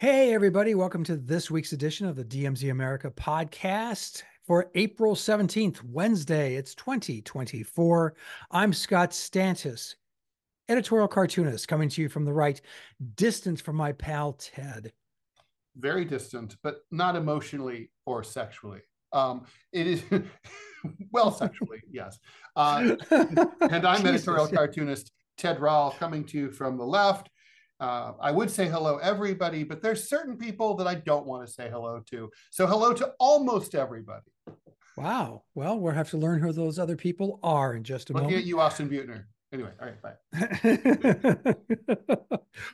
Hey, everybody. Welcome to this week's edition of the DMZ America podcast for April 17th, Wednesday. It's 2024. I'm Scott Stantis, editorial cartoonist, coming to you from the right distance from my pal Ted. Very distant, but not emotionally or sexually. Um, it is well, sexually, yes. Uh, and I'm Jesus. editorial cartoonist Ted Rall, coming to you from the left. Uh, I would say hello, everybody, but there's certain people that I don't want to say hello to. So hello to almost everybody. Wow. Well, we'll have to learn who those other people are in just a Looking moment. at you, Austin Butner. Anyway, all right, bye.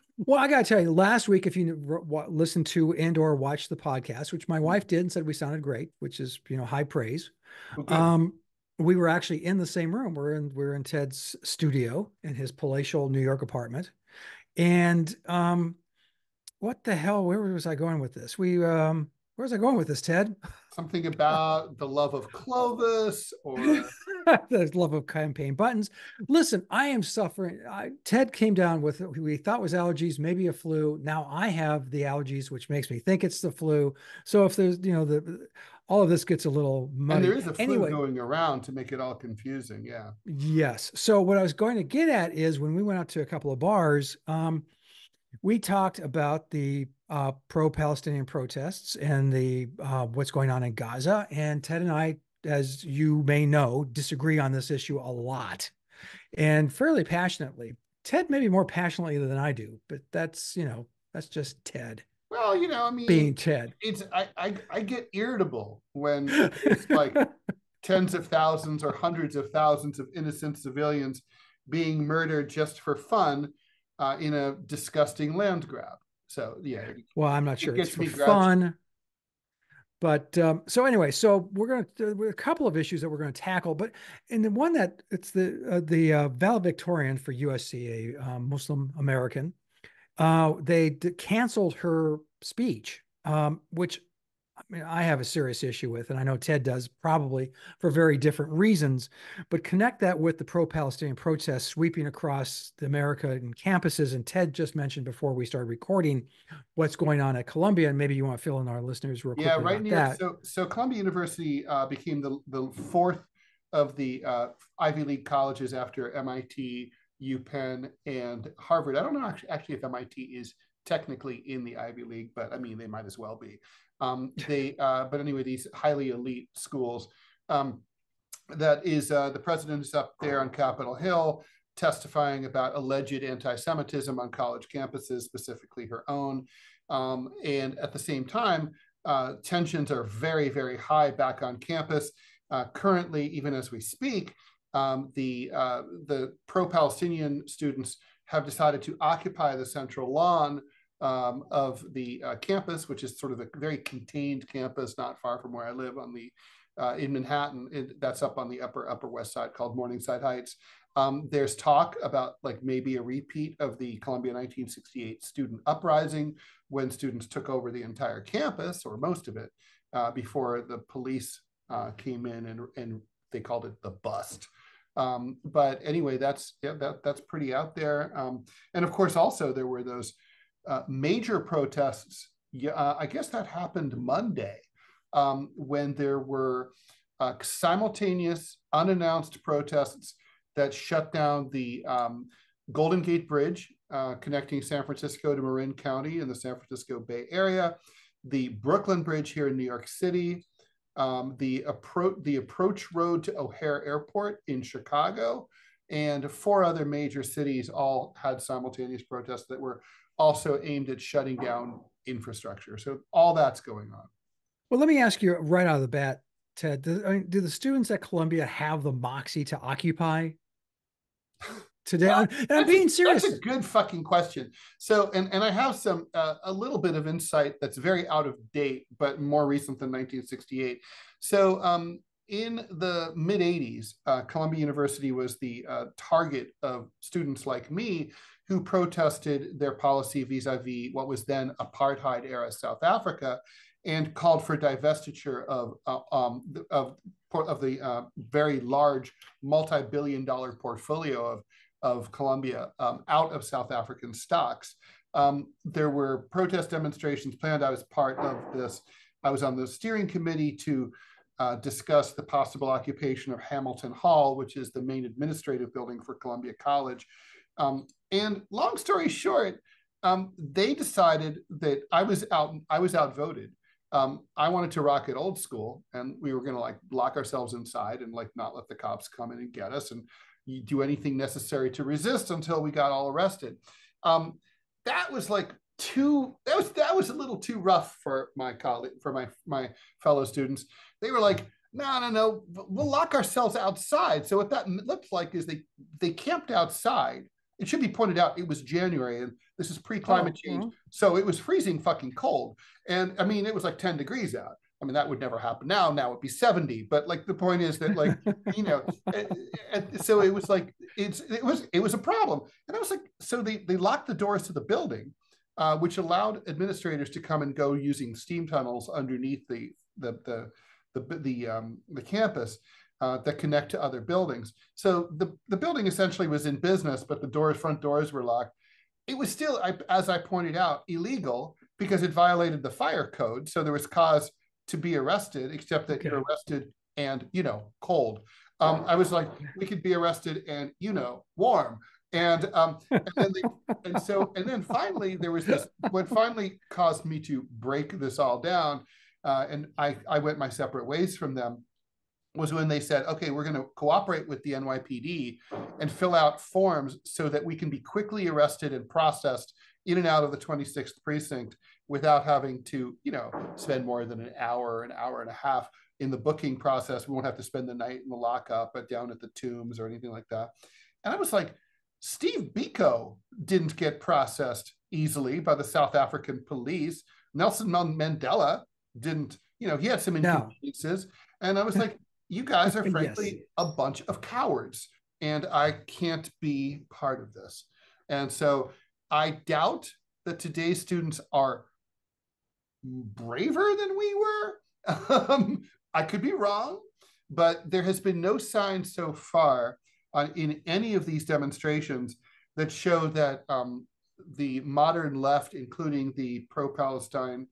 well, I got to tell you, last week, if you listened to and or watched the podcast, which my wife did and said we sounded great, which is you know high praise. Okay. Um, we were actually in the same room. We're in we're in Ted's studio in his palatial New York apartment, and um, what the hell? Where was I going with this? We um, where's I going with this, Ted? Something about the love of Clovis or the love of campaign buttons. Listen, I am suffering. I, Ted came down with what we thought was allergies, maybe a flu. Now I have the allergies, which makes me think it's the flu. So if there's, you know, the all of this gets a little muddy. And there is a flu anyway, going around to make it all confusing. Yeah. Yes. So what I was going to get at is when we went out to a couple of bars, um, we talked about the uh, pro-Palestinian protests and the uh, what's going on in Gaza. And Ted and I, as you may know, disagree on this issue a lot, and fairly passionately. Ted maybe more passionately than I do, but that's you know that's just Ted. Well, you know, I mean, being Ted, it's I I, I get irritable when it's like tens of thousands or hundreds of thousands of innocent civilians being murdered just for fun uh, in a disgusting land grab. So yeah. Well, I'm not sure it it's for fun. But um, so anyway, so we're going to a couple of issues that we're going to tackle, but and the one that it's the uh, the uh, valedictorian for USC, a um, Muslim American, uh, they d- canceled her speech, um, which I mean, I have a serious issue with, and I know Ted does probably for very different reasons, but connect that with the pro Palestinian protests sweeping across the American campuses. And Ted just mentioned before we started recording what's going on at Columbia. And maybe you want to fill in our listeners real quick. yeah, right near. That. So, so Columbia University uh, became the, the fourth of the uh, Ivy League colleges after MIT, UPenn, and Harvard. I don't know actually, actually if MIT is technically in the Ivy League, but I mean, they might as well be. Um, they, uh, but anyway, these highly elite schools. Um, that is uh, the president is up there on Capitol Hill testifying about alleged anti-Semitism on college campuses, specifically her own. Um, and at the same time, uh, tensions are very, very high back on campus. Uh, currently, even as we speak, um, the uh, the pro-Palestinian students have decided to occupy the central lawn um, of the uh, campus, which is sort of a very contained campus, not far from where I live on the uh, in Manhattan. It, that's up on the upper upper west side called Morningside Heights. Um, there's talk about like maybe a repeat of the Columbia 1968 student uprising when students took over the entire campus or most of it uh, before the police uh, came in and, and they called it the bust. Um, but anyway, that's yeah, that that's pretty out there. Um, and of course, also there were those uh, major protests. Yeah, uh, I guess that happened Monday um, when there were uh, simultaneous, unannounced protests that shut down the um, Golden Gate Bridge uh, connecting San Francisco to Marin County in the San Francisco Bay Area, the Brooklyn Bridge here in New York City, um, the approach the approach road to O'Hare Airport in Chicago, and four other major cities all had simultaneous protests that were also aimed at shutting down infrastructure. So all that's going on. Well, let me ask you right out of the bat, Ted. Do, I mean, do the students at Columbia have the moxie to occupy today? And I'm being serious. That's a good fucking question. So, and and I have some uh, a little bit of insight that's very out of date, but more recent than 1968. So, um, in the mid 80s, uh, Columbia University was the uh, target of students like me who protested their policy vis-a-vis what was then apartheid era South Africa and called for divestiture of, uh, um, of, of the uh, very large multi-billion dollar portfolio of of Columbia um, out of South African stocks. Um, there were protest demonstrations planned. I was part of this. I was on the steering committee to uh, discuss the possible occupation of Hamilton Hall, which is the main administrative building for Columbia College. Um, and long story short, um, they decided that I was out. I was outvoted. Um, I wanted to rock it old school, and we were going to like lock ourselves inside and like not let the cops come in and get us, and do anything necessary to resist until we got all arrested. Um, that was like too. That was that was a little too rough for my colleague, for my my fellow students. They were like, no, no, no, we'll lock ourselves outside. So what that looked like is they they camped outside it should be pointed out it was January and this is pre-climate oh, change. So it was freezing fucking cold. And I mean, it was like 10 degrees out. I mean, that would never happen now. Now it'd be 70. But like the point is that like, you know, and, and so it was like it's it was it was a problem. And I was like, so they they locked the doors to the building, uh, which allowed administrators to come and go using steam tunnels underneath the the the the the, um, the campus uh, that connect to other buildings. So the, the building essentially was in business, but the doors, front doors were locked. It was still, as I pointed out, illegal because it violated the fire code. So there was cause to be arrested, except that okay. you're arrested and, you know, cold. Um, I was like, we could be arrested and, you know, warm. And um, and, then they, and so and then finally there was this. What finally caused me to break this all down, uh, and I I went my separate ways from them was when they said, okay, we're going to cooperate with the NYPD and fill out forms so that we can be quickly arrested and processed in and out of the 26th precinct without having to, you know, spend more than an hour, an hour and a half in the booking process. We won't have to spend the night in the lockup, but down at the tombs or anything like that. And I was like, Steve Biko didn't get processed easily by the South African police. Nelson Mandela didn't, you know, he had some inconveniences. No. And I was like, you guys are frankly yes. a bunch of cowards and I can't be part of this. And so I doubt that today's students are braver than we were. Um, I could be wrong, but there has been no sign so far uh, in any of these demonstrations that show that um, the modern left, including the pro Palestine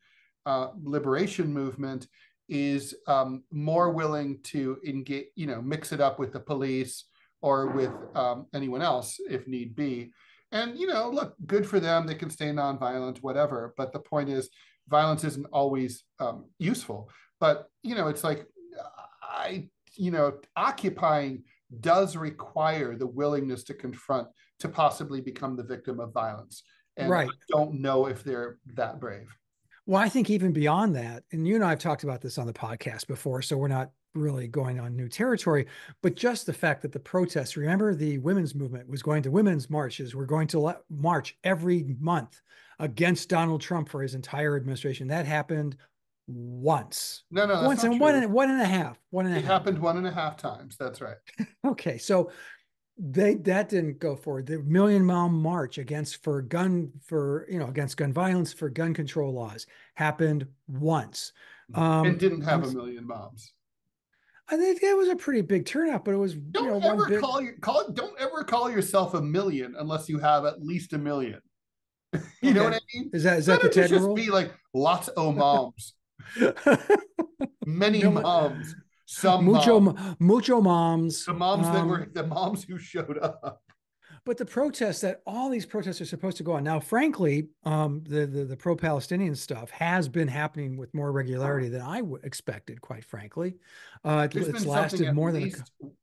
uh, liberation movement, is um, more willing to engage, you know, mix it up with the police or with um, anyone else if need be. And you know, look, good for them. They can stay nonviolent, whatever. But the point is, violence isn't always um, useful. But you know, it's like I, you know, occupying does require the willingness to confront to possibly become the victim of violence. And right. I don't know if they're that brave. Well, I think even beyond that, and you and I have talked about this on the podcast before, so we're not really going on new territory, but just the fact that the protests, remember the women's movement was going to women's marches, we're going to march every month against Donald Trump for his entire administration. That happened once. No, no, once and one and one and a half. One and a it half. happened one and a half times. That's right. okay. So they that didn't go forward. The Million Mom March against for gun for you know against gun violence for gun control laws happened once. Um, it didn't have a million moms. I think it was a pretty big turnout, but it was don't you know, ever big... call your call don't ever call yourself a million unless you have at least a million. you okay. know what I mean? Is that is that the just rule? be like lots of moms, many no, moms. Some mucho moms. mucho moms. The moms um, that were the moms who showed up. But the protests that all these protests are supposed to go on now, frankly, um, the the, the pro Palestinian stuff has been happening with more regularity than I w- expected. Quite frankly, uh, it's lasted more than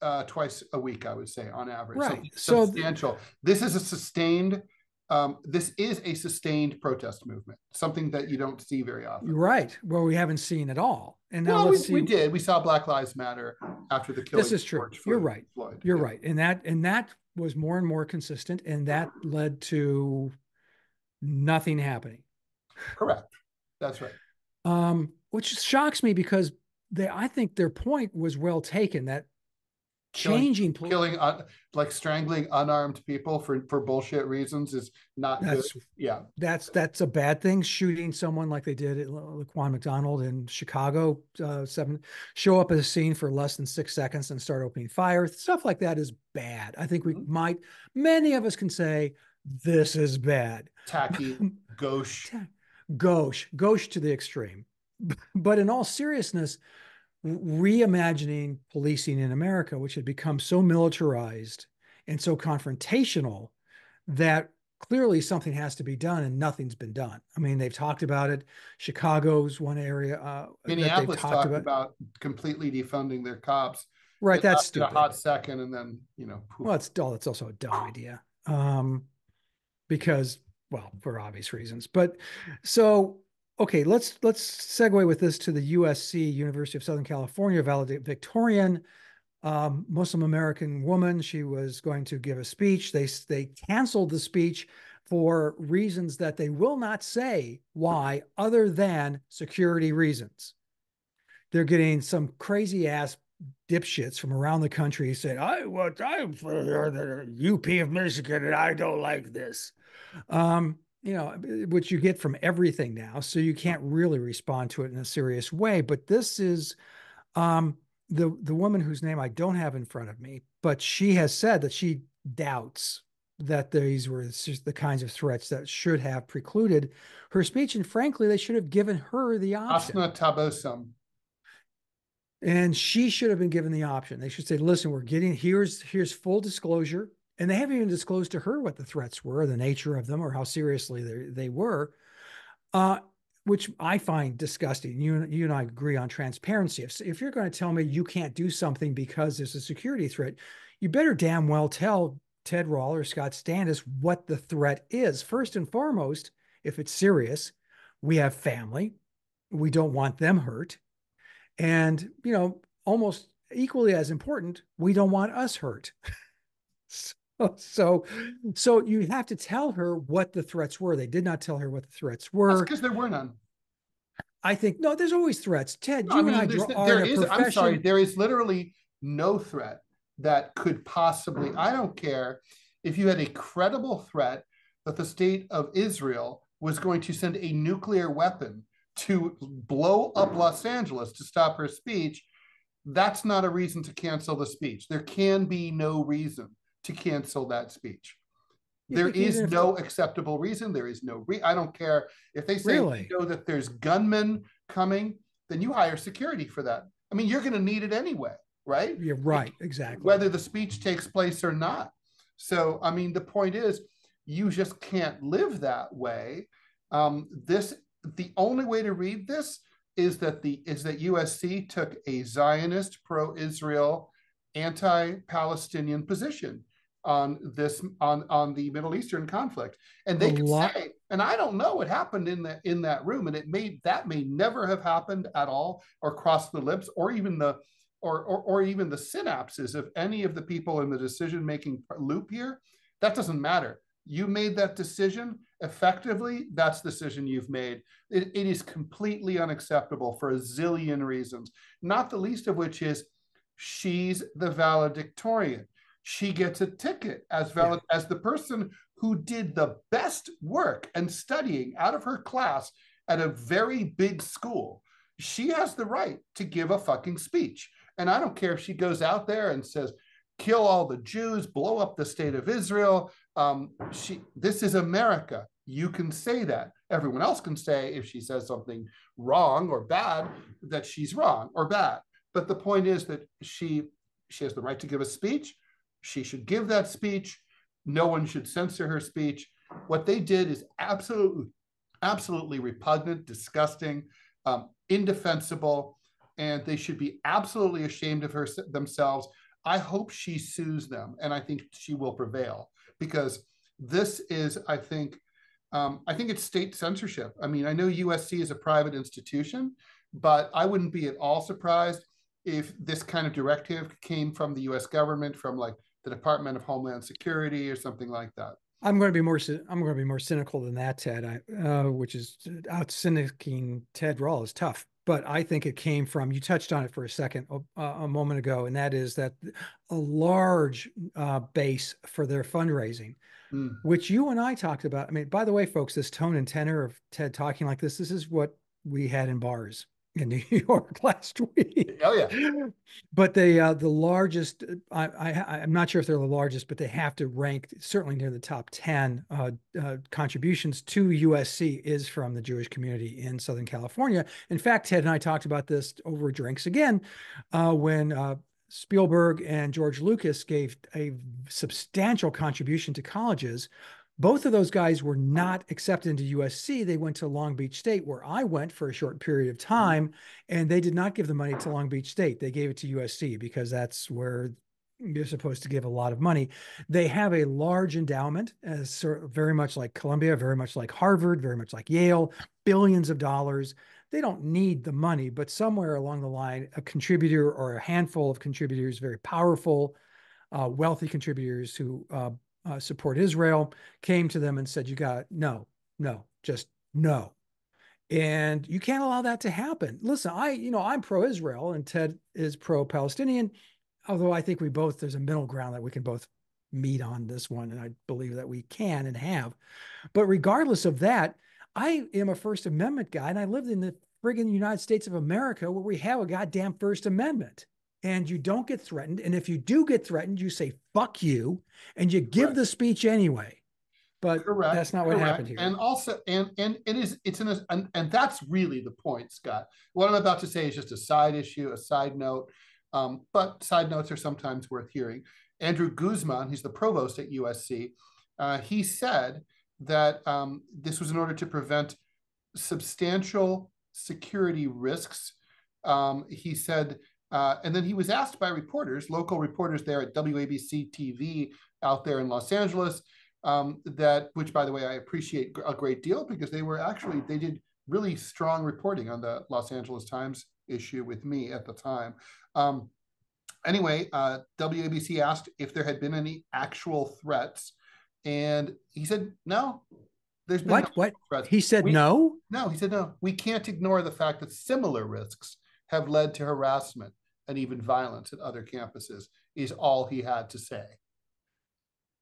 a, uh, twice a week, I would say, on average. Right. So, substantial. This is a sustained um, this is a sustained protest movement, something that you don't see very often. Right. Well, we haven't seen at all. And now well, we, see... we, did. We saw Black Lives Matter after the killing. This is true. You're right. Floyd. You're yeah. right. And that and that was more and more consistent, and that led to nothing happening. Correct. That's right. Um, which shocks me because they, I think their point was well taken. That changing killing, killing uh, like strangling unarmed people for for bullshit reasons is not that's, good. Yeah, that's that's a bad thing. Shooting someone like they did at Laquan McDonald in Chicago, uh, seven show up at a scene for less than six seconds and start opening fire. Stuff like that is bad. I think we mm-hmm. might many of us can say this is bad. Tacky, gauche, gauche, gauche to the extreme. But in all seriousness reimagining policing in America, which had become so militarized and so confrontational that clearly something has to be done and nothing's been done. I mean, they've talked about it. Chicago's one area. Uh, Minneapolis talked, talked about. about. completely defunding their cops. Right, that's stupid. A hot second, and then you know. Poof. Well, it's dull. it's also a dumb idea, um, because well, for obvious reasons. But so okay, let's let's segue with this to the USC, University of Southern California valedictorian, um, Muslim American woman. She was going to give a speech. They they canceled the speech for reasons that they will not say why, other than security reasons. They're getting some crazy ass dipshits from around the country saying, "I what I'm for the UP of Michigan, and I don't like this." Um, you know, which you get from everything now. So you can't really respond to it in a serious way. But this is um, the the woman whose name I don't have in front of me, but she has said that she doubts that these were the kinds of threats that should have precluded her speech. And frankly, they should have given her the option. Asna Tabassum. And she should have been given the option. They should say, listen, we're getting here's here's full disclosure and they haven't even disclosed to her what the threats were, the nature of them, or how seriously they, they were, uh, which I find disgusting. You, you and I agree on transparency. If, if you're going to tell me you can't do something because there's a security threat, you better damn well tell Ted Rall or Scott Stantis what the threat is. First and foremost, if it's serious, we have family. We don't want them hurt. And, you know, almost equally as important, we don't want us hurt. so so so you have to tell her what the threats were. They did not tell her what the threats were. because there were none. I think no, there's always threats. Ted, no, you I mean, and I draw, there is, profession... I'm sorry, there is literally no threat that could possibly. I don't care if you had a credible threat that the state of Israel was going to send a nuclear weapon to blow up Los Angeles to stop her speech. That's not a reason to cancel the speech. There can be no reason to cancel that speech. There is no acceptable reason. There is no re- I don't care if they say really? you know that there's gunmen coming, then you hire security for that. I mean, you're going to need it anyway, right? You're right, exactly. Whether the speech takes place or not. So, I mean, the point is, you just can't live that way. Um, this the only way to read this is that the is that USC took a Zionist, pro-Israel, anti-Palestinian position on this on on the Middle Eastern conflict, and they can say, and I don't know what happened in that in that room, and it may that may never have happened at all, or crossed the lips, or even the or, or, or even the synapses of any of the people in the decision making loop here. That doesn't matter. You made that decision effectively. That's the decision you've made. It, it is completely unacceptable for a zillion reasons, not the least of which is she's the valedictorian she gets a ticket as valid yeah. as the person who did the best work and studying out of her class at a very big school. She has the right to give a fucking speech. And I don't care if she goes out there and says, kill all the Jews, blow up the state of Israel. Um, she, this is America. You can say that. Everyone else can say if she says something wrong or bad that she's wrong or bad. But the point is that she she has the right to give a speech. She should give that speech. No one should censor her speech. What they did is absolutely, absolutely repugnant, disgusting, um, indefensible, and they should be absolutely ashamed of her themselves. I hope she sues them, and I think she will prevail because this is, I think, um, I think it's state censorship. I mean, I know USC is a private institution, but I wouldn't be at all surprised if this kind of directive came from the US government, from like the Department of Homeland Security or something like that. I'm going to be more. I'm going to be more cynical than that, Ted. I, uh, which is out cynicking Ted Rall is tough, but I think it came from, you touched on it for a second, uh, a moment ago, and that is that a large uh, base for their fundraising, mm. which you and I talked about. I mean, by the way, folks, this tone and tenor of Ted talking like this, this is what we had in bars in New York last week. Oh yeah. But they uh, the largest. I, I am not sure if they're the largest, but they have to rank certainly near the top ten uh, uh, contributions to USC is from the Jewish community in Southern California. In fact, Ted and I talked about this over drinks again uh, when. Uh, Spielberg and George Lucas gave a substantial contribution to colleges both of those guys were not accepted into USC. They went to Long Beach State, where I went for a short period of time, and they did not give the money to Long Beach State. They gave it to USC because that's where you're supposed to give a lot of money. They have a large endowment, as sort of very much like Columbia, very much like Harvard, very much like Yale, billions of dollars. They don't need the money, but somewhere along the line, a contributor or a handful of contributors, very powerful, uh, wealthy contributors who uh, uh, support Israel, came to them and said, "You got no, no, just no." And you can't allow that to happen. Listen, I, you know, I'm pro-Israel and Ted is pro-Palestinian, although I think we both there's a middle ground that we can both meet on this one, and I believe that we can and have. But regardless of that, I am a First Amendment guy, and I lived in the friggin' United States of America where we have a goddamn First Amendment and you don't get threatened. And if you do get threatened, you say, fuck you, and you give the speech anyway. But correct, that's not what correct. happened here. And also, and and it is it's an and, and that's really the point, Scott. What I'm about to say is just a side issue, a side note. Um, but side notes are sometimes worth hearing. Andrew Guzman, he's the provost at USC, uh, he said that um, this was in order to prevent substantial security risks. Um, he said uh, and then he was asked by reporters, local reporters there at WABC TV out there in Los Angeles, um, that, which by the way, I appreciate a great deal because they were actually, they did really strong reporting on the Los Angeles Times issue with me at the time. Um, anyway, uh, WABC asked if there had been any actual threats. And he said, no, there's been what? No what? Threats. He said we, no? No, he said no. We can't ignore the fact that similar risks have led to harassment and even violence at other campuses, is all he had to say.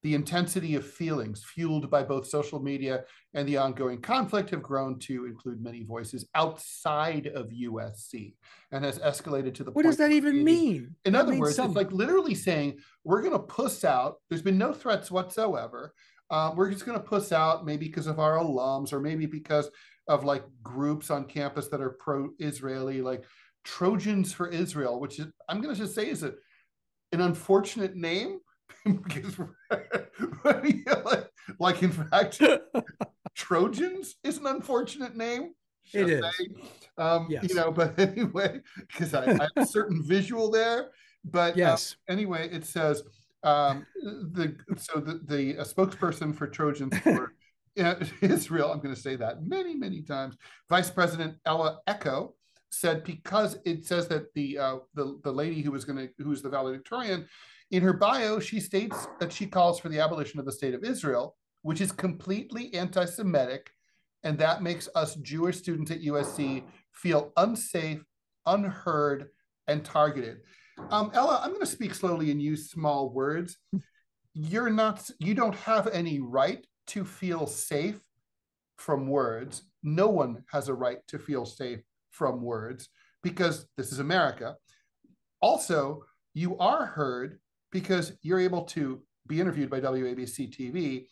The intensity of feelings fueled by both social media and the ongoing conflict have grown to include many voices outside of USC and has escalated to the what does that even mean? In that other words, some... it's like literally saying, we're going to puss out, there's been no threats whatsoever. Um, we're just going to puss out maybe because of our alums or maybe because of like groups on campus that are pro Israeli, like Trojans for Israel, which is, I'm going to just say is a, an unfortunate name because like, like, in fact, Trojans is an unfortunate name. It is. Um, yes. You know, but anyway, because I, I, have a certain visual there. But um, yes. anyway, it says um, the so the, the spokesperson for Trojans for Israel. I'm going to say that many many times. Vice President Ella Ecko said because it says that the uh, the the lady who was going to who's the valedictorian in her bio she states that she calls for the abolition of the state of Israel, which is completely anti-Semitic, and that makes us Jewish students at USC feel unsafe, unheard, and targeted. Um, Ella, I'm going to speak slowly and use small words. You're not. You don't have any right to feel safe from words. No one has a right to feel safe from words because this is America. Also, you are heard because you're able to be interviewed by WABC TV,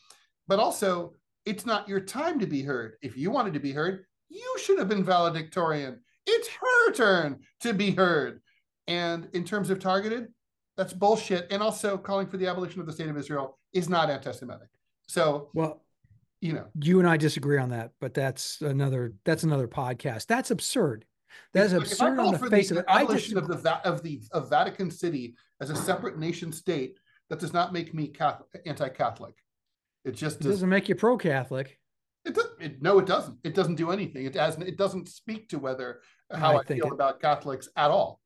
but also it's not your time to be heard. If you wanted to be heard, you should have been valedictorian. It's her turn to be heard. And in terms of targeted, that's bullshit. And also calling for the abolition of the state of Israel is not anti-Semitic. So well, you know you and i disagree on that but that's another that's another podcast. That's absurd. That is absurd on the face the of it. I just of the of the of vatican city as a separate nation state that does not make me Catholic, anti-catholic. It just does, not make you pro-catholic. It, does, it no it doesn't. It doesn't do anything. It doesn't it doesn't speak to whether how i, I feel it, about catholics at all.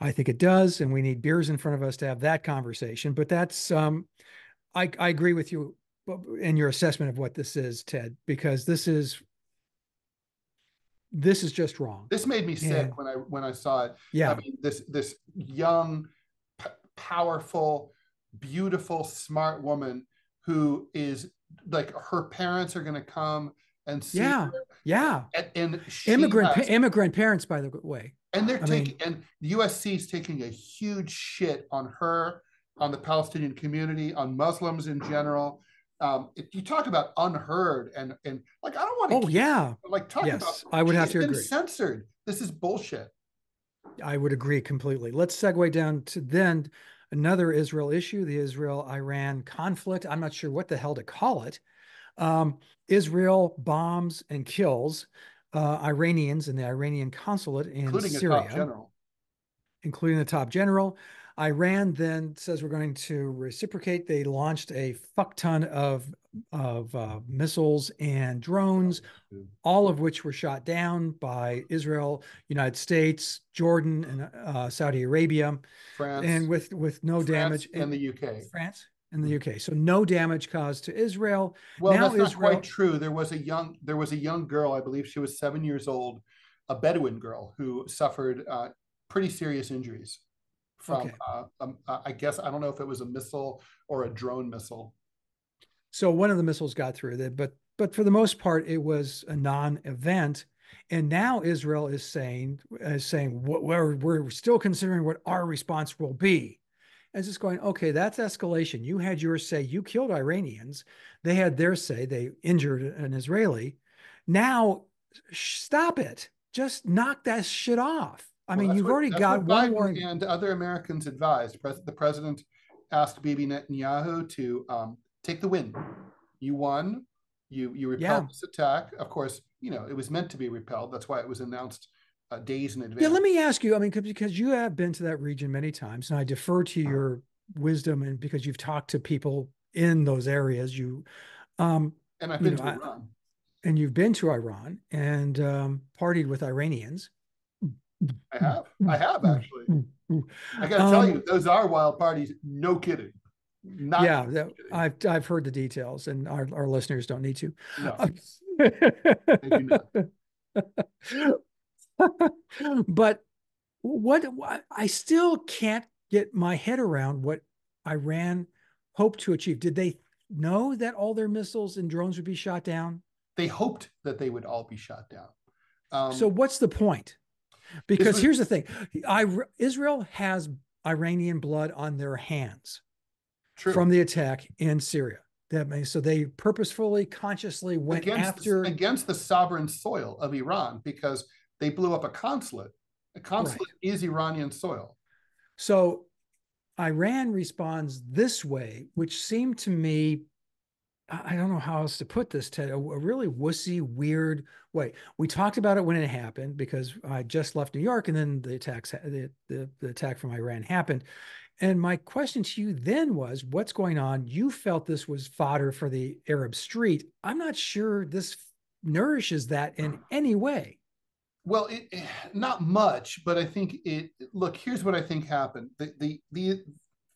I think it does and we need beers in front of us to have that conversation but that's um i i agree with you in your assessment of what this is, Ted, because this is this is just wrong. This made me sick and, when I when I saw it. Yeah, I mean, this this young, p- powerful, beautiful, smart woman who is like her parents are going to come and see yeah her. yeah and, and immigrant has, immigrant parents by the way and they're I taking mean, and USC is taking a huge shit on her on the Palestinian community on Muslims in general um, if you talk about unheard and and like I don't want to. Oh keep, yeah. Like talk yes, about. I would have to agree. Censored. This is bullshit. I would agree completely. Let's segue down to then another Israel issue, the Israel-Iran conflict. I'm not sure what the hell to call it. Um, Israel bombs and kills uh, Iranians in the Iranian consulate in including Syria, a top general, including the top general. Iran then says we're going to reciprocate. They launched a fuck ton of of uh, missiles and drones, all of which were shot down by Israel, United States, Jordan, and uh, Saudi Arabia, France, and with with no France damage in the UK, France and the UK. So no damage caused to Israel. Well, now that's Israel... not quite true. There was a young there was a young girl, I believe she was seven years old, a Bedouin girl who suffered uh, pretty serious injuries from okay. uh, um, I guess I don't know if it was a missile or a drone missile. So one of the missiles got through that, but but for the most part, it was a non-event. And now Israel is saying is saying we're we're still considering what our response will be. And it's just going, okay, that's escalation. You had your say, you killed Iranians. They had their say, they injured an Israeli. Now stop it. Just knock that shit off. I well, mean, you've what, already got one more. And other Americans advised. The president asked Bibi Netanyahu to um, take the win. You won. You you repelled yeah. this attack. Of course, you know it was meant to be repelled. That's why it was announced uh, days in advance. Yeah, let me ask you. I mean, because you have been to that region many times, and I defer to your wisdom, and because you've talked to people in those areas, you. Um, and I've been know, to Iran. I, and you've been to Iran and um, partied with Iranians. I have. I have actually. I got to tell um, you, those are wild parties. No kidding. Not yeah, that, I've I've heard the details, and our, our listeners don't need to. No. but what, what I still can't get my head around what Iran hoped to achieve. Did they know that all their missiles and drones would be shot down? They hoped that they would all be shot down. Um, so what's the point? Because was, here's the thing I, Israel has Iranian blood on their hands true. from the attack in Syria. That means so they purposefully, consciously went against after against the sovereign soil of Iran because they blew up a consulate. A consulate right. is Iranian soil. So Iran responds this way, which seemed to me I don't know how else to put this, Ted, a, really wussy, weird way. We talked about it when it happened because I just left New York and then the attacks, the, the, the attack from Iran happened. And my question to you then was, what's going on? You felt this was fodder for the Arab street. I'm not sure this nourishes that in any way. Well, it, eh, not much, but I think it. Look, here's what I think happened. The the the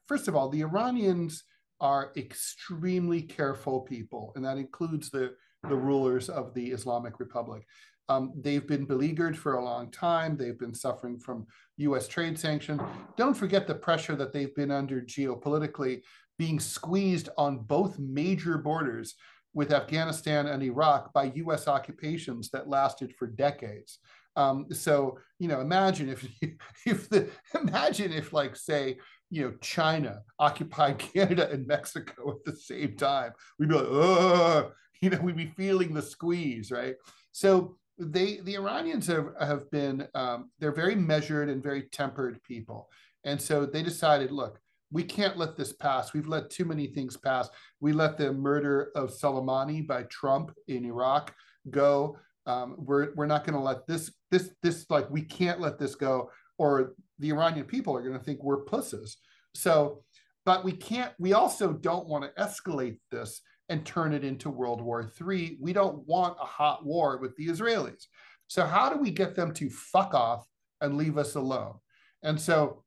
first of all, the Iranians are extremely careful people, and that includes the, the rulers of the Islamic Republic. Um, they've been beleaguered for a long time. They've been suffering from US trade sanctions. Don't forget the pressure that they've been under geopolitically, being squeezed on both major borders with Afghanistan and Iraq by US occupations that lasted for decades. Um, so, you know, imagine if, if the, imagine if like, say, you know, China occupied Canada and Mexico at the same time. We'd be like, oh, you know, we'd be feeling the squeeze, right? So they, the Iranians have, have been, um, they're very measured and very tempered people. And so they decided, look, we can't let this pass. We've let too many things pass. We let the murder of Soleimani by Trump in Iraq go. Um, we're we're not going to let this this this like we can't let this go or the Iranian people are going to think we're pusses. So, but we can't, we also don't want to escalate this and turn it into World War III. We don't want a hot war with the Israelis. So, how do we get them to fuck off and leave us alone? And so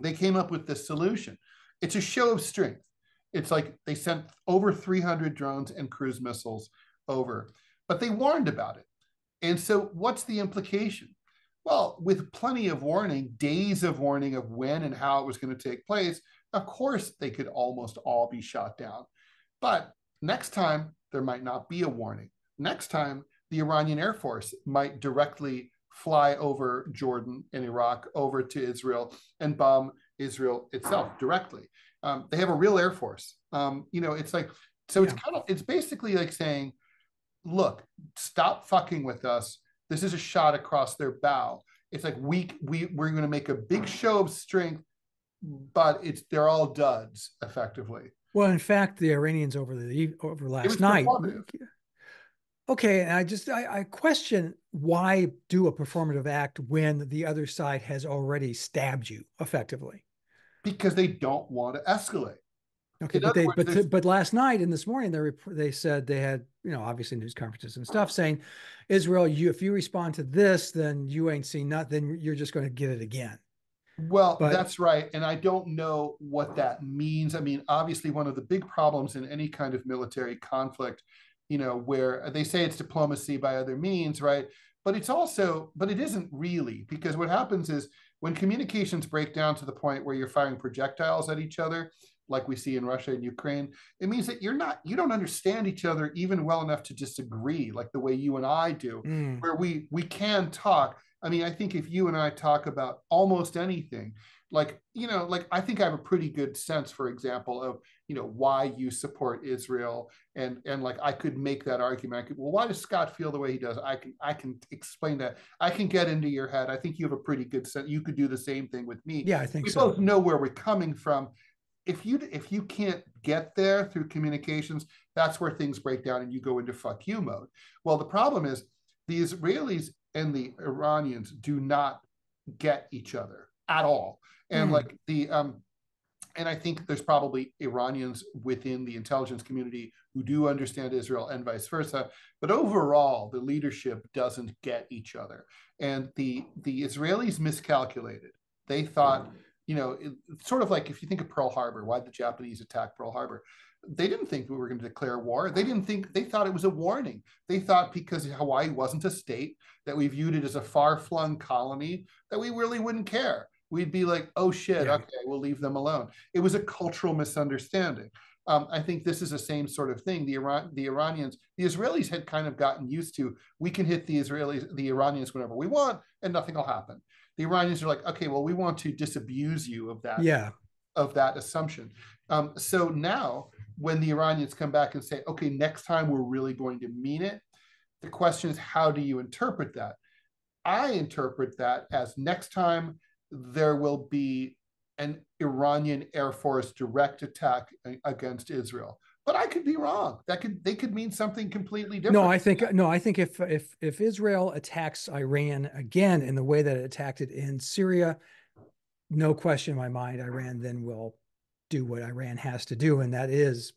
they came up with this solution. It's a show of strength. It's like they sent over 300 drones and cruise missiles over, but they warned about it. And so, what's the implication? Well, with plenty of warning, days of warning of when and how it was going to take place, of course they could almost all be shot down. But next time, there might not be a warning. Next time, the Iranian Air Force might directly fly over Jordan and Iraq over to Israel and bomb Israel itself directly. Um, they have a real air force. Um, you know, it's like so. Yeah. It's kind of it's basically like saying, look, stop fucking with us. This is a shot across their bow. It's like we we we're going to make a big hmm. show of strength, but it's they're all duds effectively. Well, in fact, the Iranians over the over last night. Okay, and I just I, I, question why do a performative act when the other side has already stabbed you effectively? Because they don't want to escalate. Okay, but they words, but but last night and this morning they they said they had you know obviously news conferences and stuff saying Israel you if you respond to this then you ain't seen nothing then you're just going to get it again. Well, but, that's right. And I don't know what that means. I mean, obviously, one of the big problems in any kind of military conflict, you know, where they say it's diplomacy by other means, right? But it's also, but it isn't really, because what happens is when communications break down to the point where you're firing projectiles at each other, like we see in Russia and Ukraine, it means that you're not, you don't understand each other even well enough to disagree, like the way you and I do, mm. where we we can talk I mean, I think if you and I talk about almost anything, like, you know, like I think I have a pretty good sense, for example, of, you know, why you support Israel. And and like I could make that argument. I could, well, why does Scott feel the way he does? I can I can explain that. I can get into your head. I think you have a pretty good sense. You could do the same thing with me. Yeah, I think we so. both know where we're coming from. If you if you can't get there through communications, that's where things break down and you go into fuck you mode. Well, the problem is the Israelis and the Iranians do not get each other at all. And mm. like the um and I think there's probably Iranians within the intelligence community who do understand Israel and vice versa. But overall, the leadership doesn't get each other. And the the Israelis miscalculated. They thought, you know, it, sort of like if you think of Pearl Harbor, why the Japanese attack Pearl Harbor? they didn't think we were going to declare war. They didn't think they thought it was a warning. They thought because Hawaii wasn't a state that we viewed it as a far-flung colony that we really wouldn't care. We'd be like, oh shit, yeah. okay, we'll leave them alone. It was a cultural misunderstanding. Um, I think this is the same sort of thing. The Iran, the Iranians, the Israelis had kind of gotten used to. We can hit the Israelis, the Iranians whenever we want, and nothing will happen. The Iranians are like, okay, well, we want to disabuse you of that. Yeah. Of that assumption. Um, so now when the Iranians come back and say, okay, next time we're really going to mean it, the question is, how do you interpret that? I interpret that as next time there will be an Iranian Air Force direct attack against Israel. But I could be wrong. That could they could mean something completely different. No, I think no, I think if if if Israel attacks Iran again in the way that it attacked it in Syria, no question in my mind, Iran then will do what Iran has to do, and that is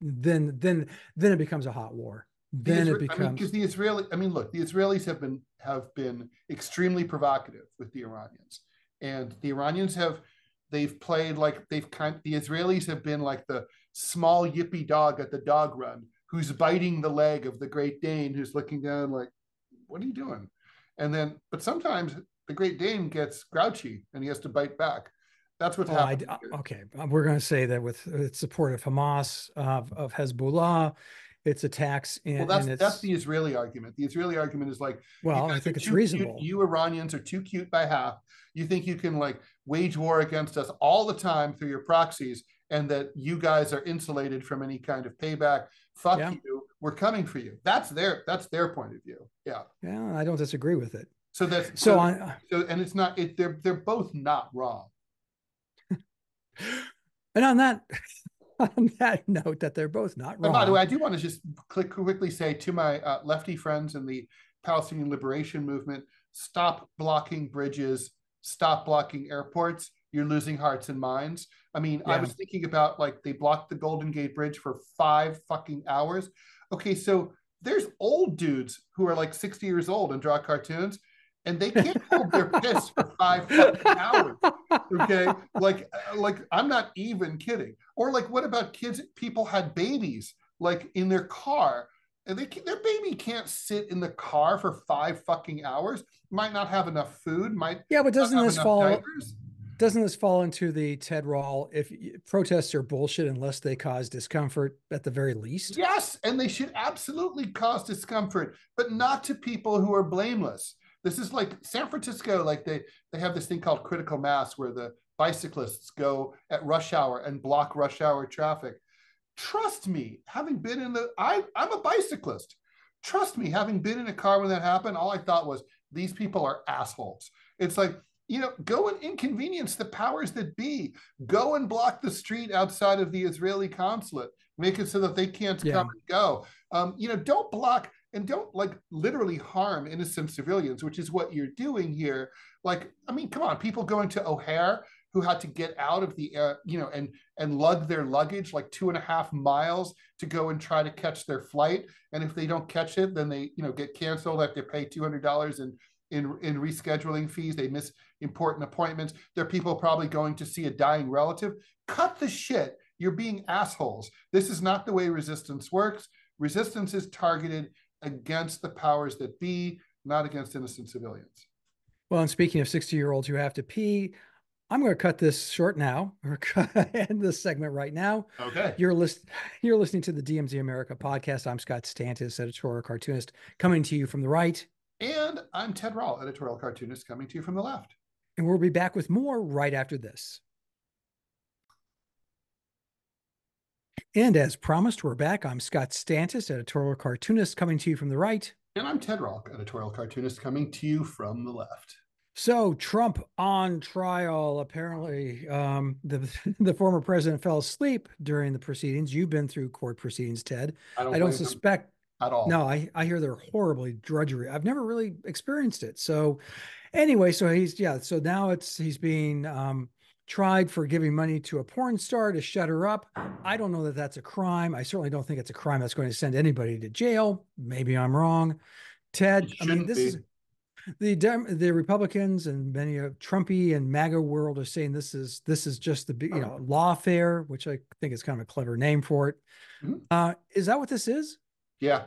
then then then it becomes a hot war. Then the it becomes because I mean, the Israeli. I mean, look, the Israelis have been have been extremely provocative with the Iranians, and the Iranians have they've played like they've kind. The Israelis have been like the small yippy dog at the dog run who's biting the leg of the Great Dane, who's looking down like, "What are you doing?" And then, but sometimes the Great Dane gets grouchy and he has to bite back. That's what's oh, happening. I, okay, uh, we're going to say that with its support of Hamas, of, of Hezbollah, its attacks. In, well, that's that's the Israeli argument. The Israeli argument is like, well, I think it's reasonable. Cute, you Iranians are too cute by half. You think you can like wage war against us all the time through your proxies, and that you guys are insulated from any kind of payback. Fuck yeah. you. We're coming for you. That's their that's their point of view. Yeah. Yeah, I don't disagree with it. So that's so, so on. So, and it's not. It, they're they're both not wrong. And on that on that note, that they're both not wrong. And by the way, I do want to just click quickly say to my uh, lefty friends in the Palestinian liberation movement: stop blocking bridges, stop blocking airports. You're losing hearts and minds. I mean, yeah. I was thinking about like they blocked the Golden Gate Bridge for five fucking hours. Okay, so there's old dudes who are like 60 years old and draw cartoons and they can't hold their piss for five fucking hours. Okay, like like I'm not even kidding. Or like, what about kids? People had babies like in their car, and they their baby can't sit in the car for five fucking hours. Might not have enough food. Might yeah, but doesn't this fall? Diapers. Doesn't this fall into the Ted Rall? If protests are bullshit unless they cause discomfort at the very least. Yes, and they should absolutely cause discomfort, but not to people who are blameless. This is like San Francisco. Like they they have this thing called critical mass, where the bicyclists go at rush hour and block rush hour traffic Trust me, having been in the, I, I'm a bicyclist. Trust me, having been in a car when that happened, all I thought was, these people are assholes. It's like, you know, go and inconvenience the powers that be. Go and block the street outside of the Israeli consulate. Make it so that they can't yeah. come and go. Um, you know, don't block and don't like literally harm innocent civilians, which is what you're doing here. Like, I mean, come on, people going to O'Hare who had to get out of the air, you know, and and lug their luggage like two and a half miles to go and try to catch their flight. And if they don't catch it, then they, you know, get canceled. Have to pay two hundred dollars in in in rescheduling fees. They miss important appointments. There are people probably going to see a dying relative. Cut the shit. You're being assholes. This is not the way resistance works. Resistance is targeted against the powers that be, not against innocent civilians. Well, and speaking of 60 year olds who have to pee, I'm going to cut this short now, or end this segment right now. Okay. You're list you're listening to the DMZ America podcast. I'm Scott Stantis, editorial cartoonist, coming to you from the right. And I'm Ted Rall, editorial cartoonist, coming to you from the left. And we'll be back with more right after this. And as promised, we're back. I'm Scott Stantis, editorial cartoonist, coming to you from the right. And I'm Ted Rall, editorial cartoonist, coming to you from the left. So Trump on trial. Apparently, um, the the former president fell asleep during the proceedings. You've been through court proceedings, Ted. I don't, I don't suspect at all. No, I I hear they're horribly drudgery. I've never really experienced it. So anyway, so he's yeah. So now it's he's being um, tried for giving money to a porn star to shut her up. I don't know that that's a crime. I certainly don't think it's a crime that's going to send anybody to jail. Maybe I'm wrong. Ted, I mean, this be. is the the Republicans and many of Trumpy and MAGA world are saying this is this is just the you know lawfare, which I think is kind of a clever name for it. Mm-hmm. Uh, is that what this is? Yeah,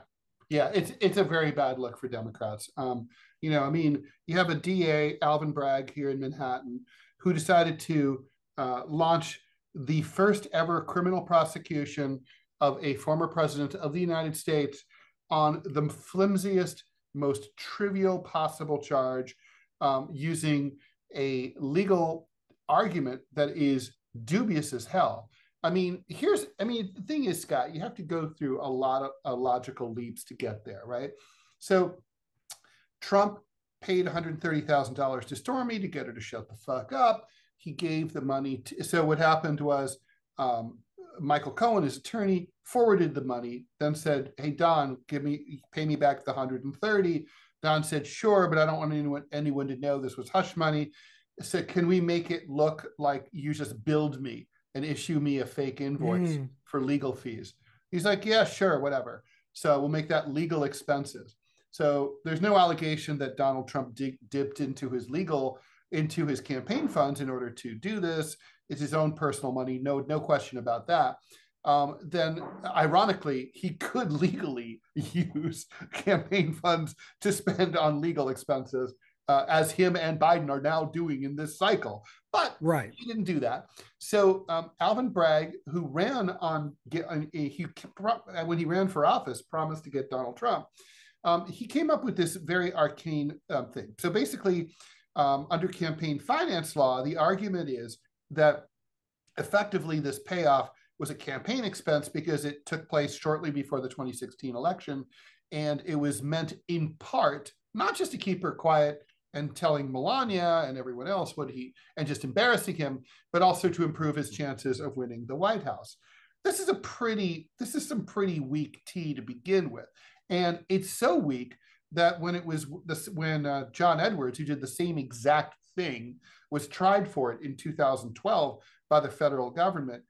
yeah. It's it's a very bad look for Democrats. Um, you know, I mean, you have a DA Alvin Bragg here in Manhattan who decided to uh, launch the first ever criminal prosecution of a former president of the United States on the flimsiest most trivial possible charge um, using a legal argument that is dubious as hell. I mean, here's, I mean, the thing is, Scott, you have to go through a lot of uh, logical leaps to get there, right? So Trump paid $130,000 to Stormy to get her to shut the fuck up. He gave the money to, so what happened was um, Michael Cohen, his attorney, forwarded the money, then said, Hey, Don, give me, pay me back the 130. Don said, Sure, but I don't want anyone, anyone to know this was hush money. said, Can we make it look like you just billed me and issue me a fake invoice mm. for legal fees? He's like, Yeah, sure, whatever. So we'll make that legal expenses. So there's no allegation that Donald Trump dig, dipped into his legal into his campaign funds in order to do this. It's his own personal money, no, no question about that. Um, then, ironically, he could legally use campaign funds to spend on legal expenses, uh, as him and Biden are now doing in this cycle. But right, he didn't do that. So um, Alvin Bragg, who ran on, get, he when he ran for office, promised to get Donald Trump. Um, he came up with this very arcane um, thing. So basically, um, under campaign finance law, the argument is that effectively this payoff was a campaign expense because it took place shortly before the 2016 election. And it was meant in part, not just to keep her quiet and telling Melania and everyone else what he, and just embarrassing him, but also to improve his chances of winning the White House. This is a pretty, this is some pretty weak tea to begin with. And it's so weak that when it was this, when uh, John Edwards, who did the same exact thing, was tried for it in 2012 by the federal government,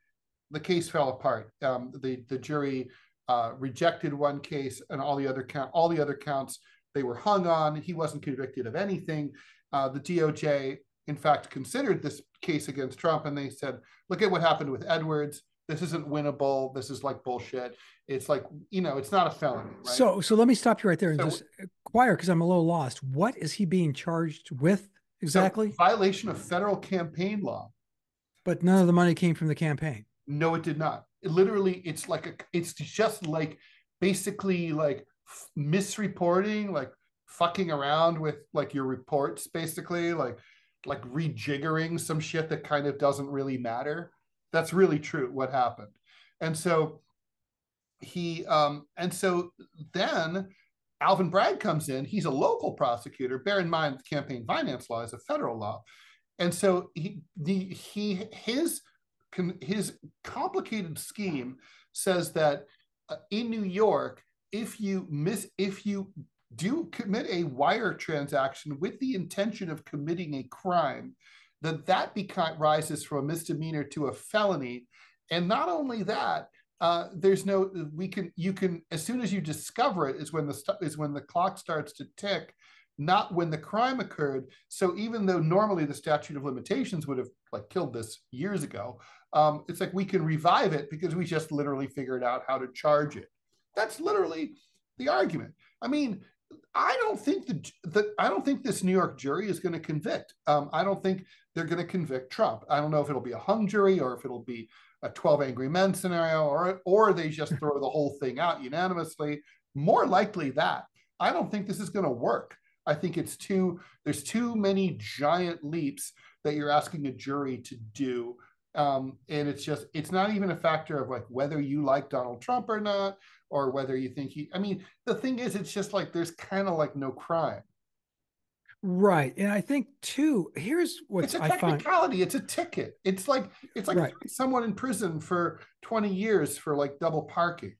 the case fell apart. Um, the the jury uh, rejected one case, and all the other count all the other counts they were hung on. He wasn't convicted of anything. Uh, the DOJ, in fact, considered this case against Trump, and they said, "Look at what happened with Edwards. This isn't winnable. This is like bullshit. It's like you know, it's not a felony. Right? So so let me stop you right there and so, just inquire because I'm a little lost. What is he being charged with exactly? So violation of federal campaign law. But none of the money came from the campaign. No, it did not. It literally, it's like a, it's just like basically like misreporting, like fucking around with like your reports, basically like like rejiggering some shit that kind of doesn't really matter. That's really true. What happened, and so he um and so then Alvin Bragg comes in. He's a local prosecutor. Bear in mind, the campaign finance law is a federal law, and so he the he his his complicated scheme says that uh, in New York, if you miss if you do commit a wire transaction with the intention of committing a crime, that that beca- rises from a misdemeanor to a felony, and not only that, uh, there's no we can you can as soon as you discover it is when the is when the clock starts to tick not when the crime occurred. So even though normally the statute of limitations would have like killed this years ago um, it's like we can revive it because we just literally figured out how to charge it. That's literally the argument. I mean I don't think the, the I don't think this New York jury is going to convict. Um, I don't think they're going to convict Trump. I don't know if it'll be a hung jury or if it'll be a 12 angry men scenario or or they just throw the whole thing out unanimously. More likely that. I don't think this is going to work. I think it's too there's too many giant leaps that you're asking a jury to do. Um, and it's just it's not even a factor of like whether you like donald trump or not or whether you think he i mean the thing is it's just like there's kind of like no crime Right. And I think too, here's what it's a technicality, it's a ticket. It's like it's like right. someone in prison for 20 years for like double parking.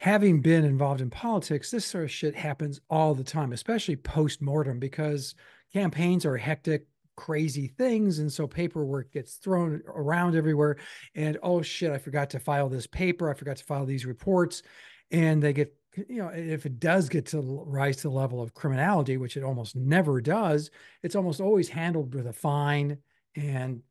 Having been involved in politics, this sort of shit happens all the time, especially post mortem, because campaigns are hectic, crazy things. And so paperwork gets thrown around everywhere. And oh shit, I forgot to file this paper. I forgot to file these reports. And they get you know, if it does get to rise to the level of criminality, which it almost never does, it's almost always handled with a fine and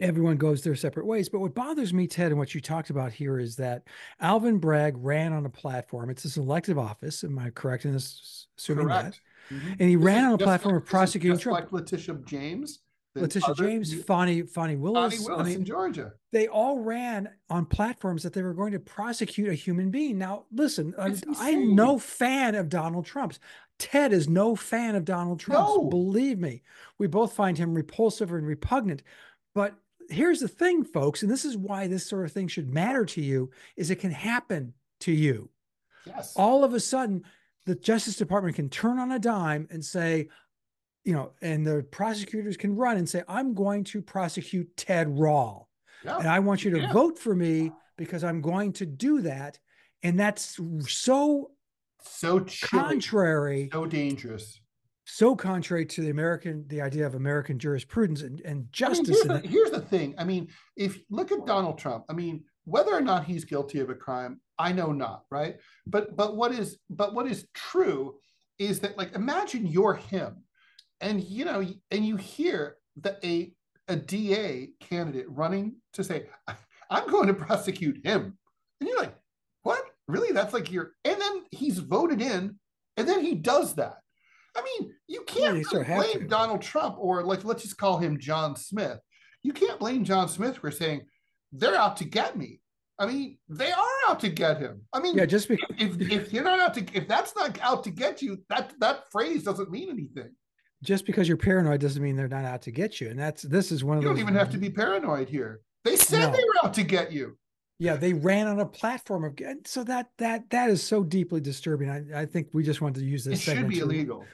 everyone goes their separate ways. But what bothers me, Ted, and what you talked about here is that Alvin Bragg ran on a platform. It's a elective office. Am I correct in this? Assuming correct. that? Mm-hmm. And he this ran on a platform like, of prosecuting Trump. Like Letitia James Letitia James, Fani Fani Willis, Fani Willis I mean, in Georgia. They all ran on platforms that they were going to prosecute a human being. Now, listen, uh, I'm no fan of Donald Trump's. Ted is no fan of Donald Trump's. No. Believe me, we both find him repulsive and repugnant. But here's the thing, folks, and this is why this sort of thing should matter to you: is it can happen to you. Yes. All of a sudden, the Justice Department can turn on a dime and say, you know, and the prosecutors can run and say, I'm going to prosecute Ted Rall. Yeah. And I want you to yeah. vote for me because I'm going to do that. And that's so so chilly, contrary, so dangerous, so contrary to the American, the idea of American jurisprudence and, and justice. I mean, here's, the, here's the thing. I mean, if look at Donald Trump, I mean, whether or not he's guilty of a crime, I know not, right? But but what is but what is true is that like imagine you're him and you know and you hear that a a DA candidate running to say I'm going to prosecute him. And you're like what? Really? That's like your and then he's voted in and then he does that. I mean you can't yeah, blame Donald Trump or like let's just call him John Smith. You can't blame John Smith for saying they're out to get me. I mean, they are out to get him. I mean, yeah, just because if, if you're not out to if that's not out to get you, that that phrase doesn't mean anything just because you're paranoid doesn't mean they're not out to get you. And that's this is one of the you don't even have to be paranoid here. They said no. they were out to get you. Yeah, they ran on a platform of so that that that is so deeply disturbing. I, I think we just wanted to use this. It should be to, illegal.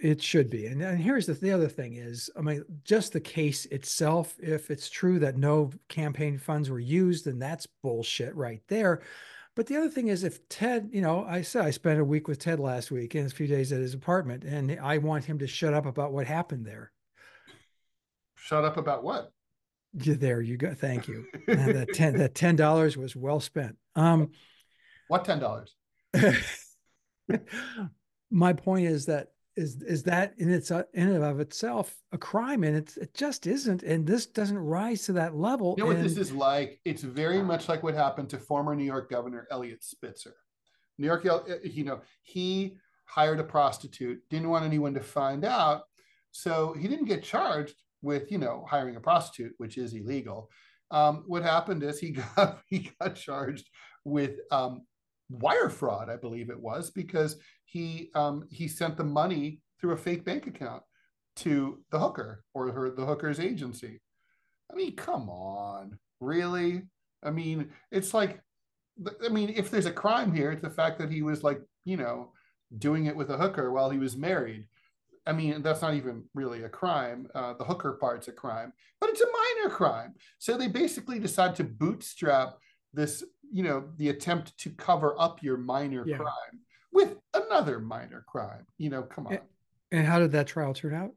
It should be. And, and here's the, the other thing is, I mean, just the case itself, if it's true that no campaign funds were used, then that's bullshit right there. But the other thing is, if Ted, you know, I said I spent a week with Ted last week and a few days at his apartment, and I want him to shut up about what happened there. Shut up about what? Yeah, there you go. Thank you. and that ten that ten dollars was well spent. Um, what ten dollars? my point is that is is that in its uh, in and of itself a crime and it's, it just isn't and this doesn't rise to that level you know and... what this is like? It's very much like what happened to former new york governor eliot spitzer. New york uh, you know he hired a prostitute didn't want anyone to find out so he didn't get charged with you know hiring a prostitute which is illegal. Um, what happened is he got he got charged with um, wire fraud, I believe it was, because he um, he sent the money through a fake bank account to the hooker or her the hooker's agency. I mean, come on, really? I mean, it's like, I mean, if there's a crime here, it's the fact that he was like, you know, doing it with a hooker while he was married. I mean, that's not even really a crime. Uh, the hooker part's a crime, but it's a minor crime. So they basically decide to bootstrap this you know the attempt to cover up your minor yeah. crime with another minor crime you know come on and, and, how did that trial turn out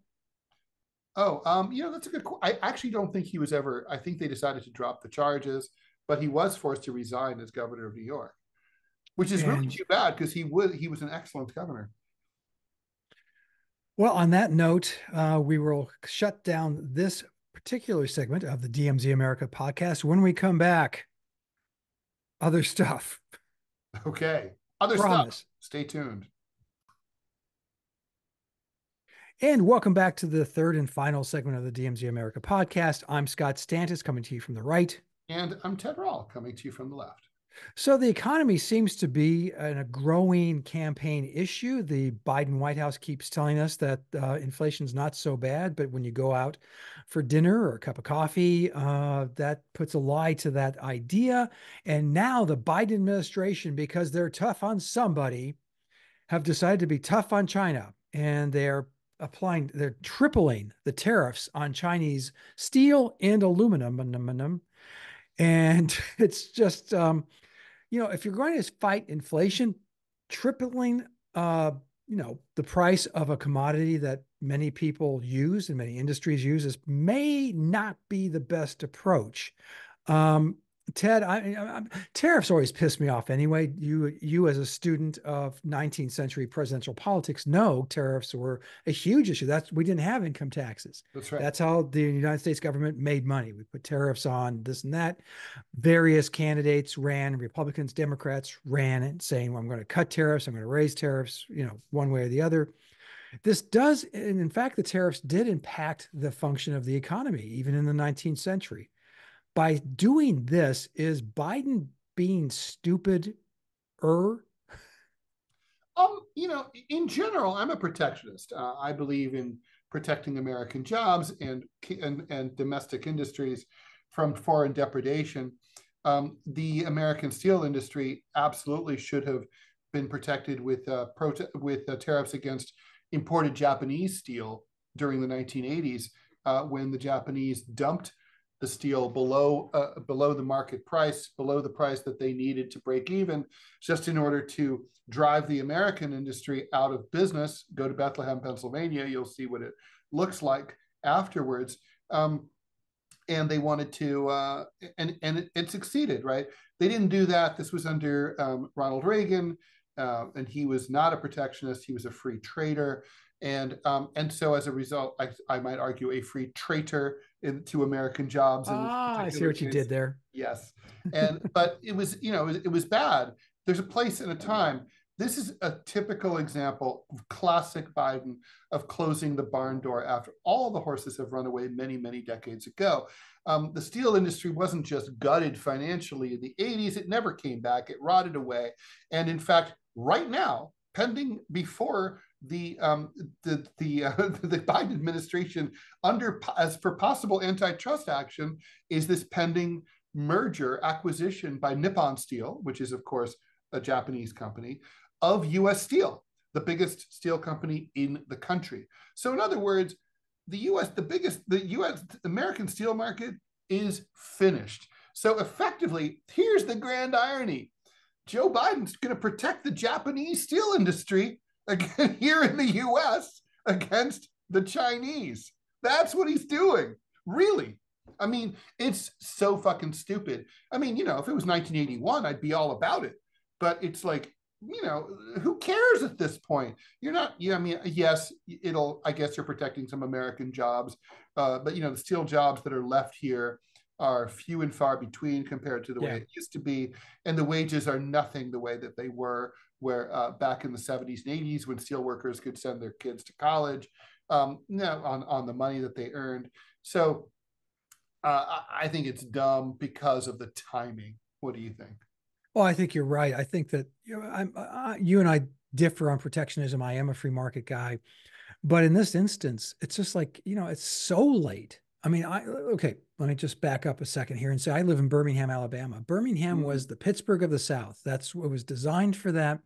oh um you know that's a good i actually don't think he was ever i think they decided to drop the charges but he was forced to resign as governor of new york which is and, really too bad because he would he was an excellent governor well on that note uh, we will shut down this particular segment of the dmz america podcast when we come back other stuff. Okay. Other Promise. stuff. Stay tuned. And welcome back to the third and final segment of the DMZ America podcast. I'm Scott Stantis coming to you from the right. And I'm Ted Rall coming to you from the left. So the economy seems to be a growing campaign issue. The Biden White House keeps telling us that uh, inflation's not so bad, but when you go out for dinner or a cup of coffee, uh, that puts a lie to that idea. And now the Biden administration, because they're tough on somebody, have decided to be tough on China, and they're applying, they're tripling the tariffs on Chinese steel and aluminum. And it's just um, you know, if you're going to fight inflation, tripling, uh, you know, the price of a commodity that many people use and many industries use is may not be the best approach. Um, Ted, I, I, tariffs always piss me off anyway. You, you as a student of 19th century presidential politics know tariffs were a huge issue. That's we didn't have income taxes. That's right. That's how the United States government made money. We put tariffs on this and that. Various candidates ran, Republicans, Democrats ran it, saying, "Well, I'm going to cut tariffs. I'm going to raise tariffs. You know, one way or the other." This does, and in fact, the tariffs did impact the function of the economy, even in the 19th century by doing this, is Biden being stupid er? Um, you know, in general, I'm a protectionist. Uh, I believe in protecting American jobs and, and and domestic industries from foreign depredation. Um, the American steel industry absolutely should have been protected with uh, prote- with uh, tariffs against imported Japanese steel during the 1980s uh, when the Japanese dumped the steel below uh, below the market price, below the price that they needed to break even, just in order to drive the American industry out of business. Go to Bethlehem, Pennsylvania, you'll see what it looks like afterwards. Um, and they wanted to, uh, and and it, it, succeeded, right? They didn't do that. This was under um, Ronald Reagan, uh, and he was not a protectionist. He was a free trader, and um, and so as a result, I, I might argue a free traitor into American jobs. Ah, I see what case. you did there. Yes, and but it was you know it was, it was bad. There's a place and a time. This is a typical example of classic Biden of closing the barn door after all the horses have run away many, many decades ago. Um, the steel industry wasn't just gutted financially in the 80s, it never came back, it rotted away. And in fact, right now, pending before the um, the the, uh, the Biden administration under as for possible antitrust action is this pending merger acquisition by Nippon Steel, which is of course a Japanese company, of U.S. Steel, the biggest steel company in the country. So in other words, the U.S. the biggest the U.S. American steel market is finished. So effectively, here's the grand irony. Joe Biden's going to protect the Japanese steel industry here in the US against the Chinese. That's what he's doing. Really. I mean, it's so fucking stupid. I mean, you know, if it was 1981, I'd be all about it. But it's like you know, who cares at this point? You're not, yeah, I mean, yes, it'll, I guess you're protecting some American jobs, uh, but, you know, the steel jobs that are left here are few and far between compared to the yeah. way it used to be. And the wages are nothing the way that they were where uh, back in the 70s and 80s when steel workers could send their kids to college um, you know, on, on the money that they earned. So uh, I think it's dumb because of the timing. What do you think? Well, I think you're right. I think that you know, I'm, you and I differ on protectionism. I am a free market guy, but in this instance, it's just like you know, it's so late. I mean, I okay. Let me just back up a second here and say I live in Birmingham, Alabama. Birmingham mm-hmm. was the Pittsburgh of the South. That's what was designed for that.